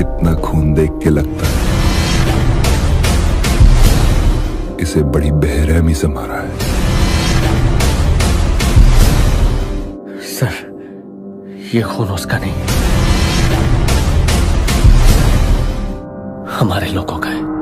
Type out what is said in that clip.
इतना खून देख के लगता है। इसे बड़ी बेरहमी से मारा है। सर, ये खून उसका नहीं। हमारे लोगों का है।